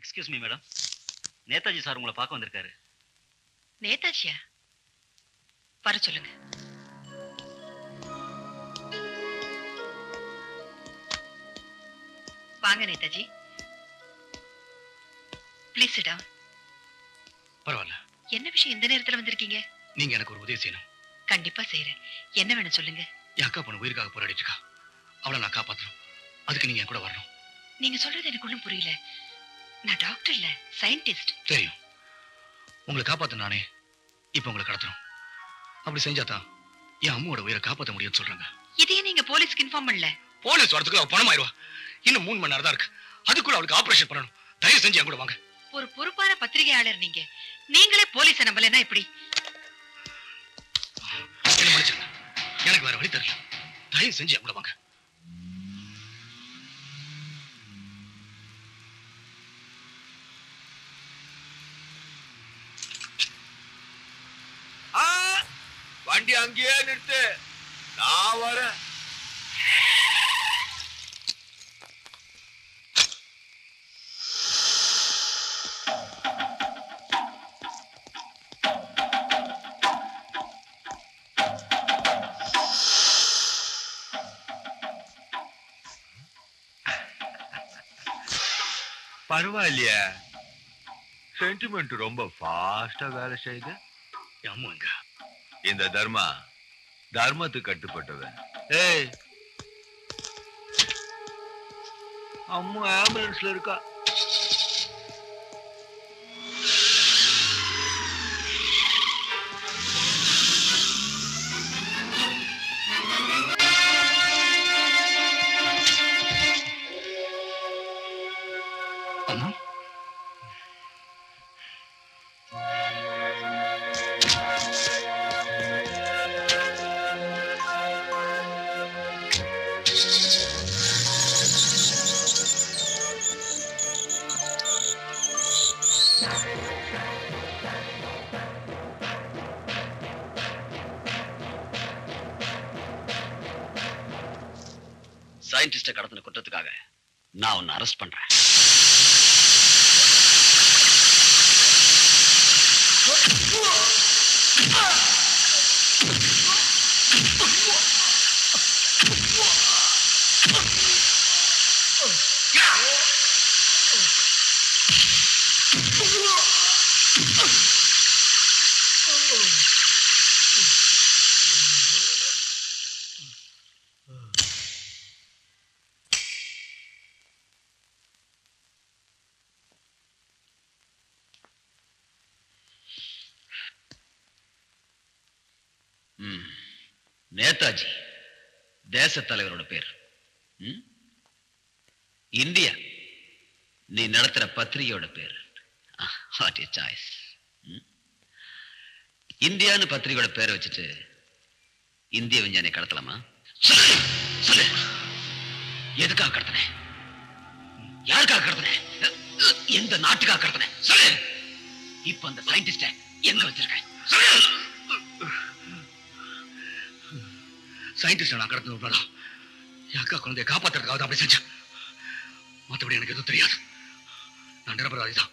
Excuse me madam Netaji sir உங்களை பார்க்க வந்திருக்காரு. நேதாஜியா? வர சொல்லுங்க. வாங்க நேதாஜி. ப்ளீஸ் சிடா பரவாயில்ல. என்ன விஷயம் இந்த நேரத்துல வந்திருக்கீங்க? நீங்க எனக்கு ஒரு உதவி செய்யணும். கண்டிப்பா செய்யறேன் என்ன வேணும் சொல்லுங்க. என் அக்கா பொண்ணு உயிருக்காக போராடிட்டு இருக்கா. அவளை நான் காப்பாத்தணும். அதுக்கு நீங்க என் கூட வரணும். நீங்க சொல்றது எனக்கு ஒண்ணும் புரியல. நான் டாக்டர் இல்ல சயின்டிஸ்ட். தெரியும் உங்களை காப்பாத்த நானே. இப்ப உங்களை கடத்தணும் அப்படி செஞ்சாதான் என் அம்மாவோட உயிரை காப்பாத்த முடியும்னு சொல்றாங்க. இதையே நீங்க போலீஸ்க்கு இன்ஃபார்ம் பண்ணல. போலீஸ் வரதுக்குள்ள அவ பணம் ஆயிருவா இன்னும் மூணு மணி நேரம் தான் இருக்கு. அதுக்குள்ள அவளுக்கு ஆபரேஷன் பண்ணணும். தயவு செஞ்சு என் கூட வாங்க. ஒரு பொறுப்பான பத்திரிகையாளர் நீங்க. நீங்களே போலீஸ நம்பலன்னா எப்படி? எனக்கு வேற வழி தெரியல. தயவு செஞ்சு என் கூட வாங்க. வண்டி அங்கேயே நிறுத்து. நான் வரேன். பரவாயில்லையே. சென்டிமெண்ட் ரொம்ப ஃபாஸ்டா வேலை செய்யுது. என் இந்த தர்மா தர்மத்துக்கு கட்டுப்பட்டவன் ஏய் அம்மா ஆம்புலன்ஸ்ல இருக்கா. சயின்டிஸ்ட கடத்தின குற்றத்துக்காக நான் உன்னை அரெஸ்ட் பண்றேன் Whoa! நேதாஜி தேச தலைவரோட பேர். இந்தியா நீ நடத்துற பத்திரிகையோட பேர். வாட் சாய்ஸ் இந்தியான்னு பத்திரிகையோட பேரை வச்சுட்டு இந்திய விஞ்ஞானியை கடத்தலாமா? சொல்லு சொல்லு. எதுக்காக கடத்தின? யாருக்காக கடத்தின? எந்த நாட்டுக்காக கடத்தின? சொல்லு. இப்ப அந்த சயின்டிஸ்ட எங்க வச்சிருக்க? சொல்லு. சயின்டிஸ்ட் நான் கடந்து விடலாம் என் அக்கா குழந்தைய காப்பாத்துறதுக்காக தான் அப்படி செஞ்சேன். மற்றபடி எனக்கு எதுவும் தெரியாது. நான் நிரபராதி தான்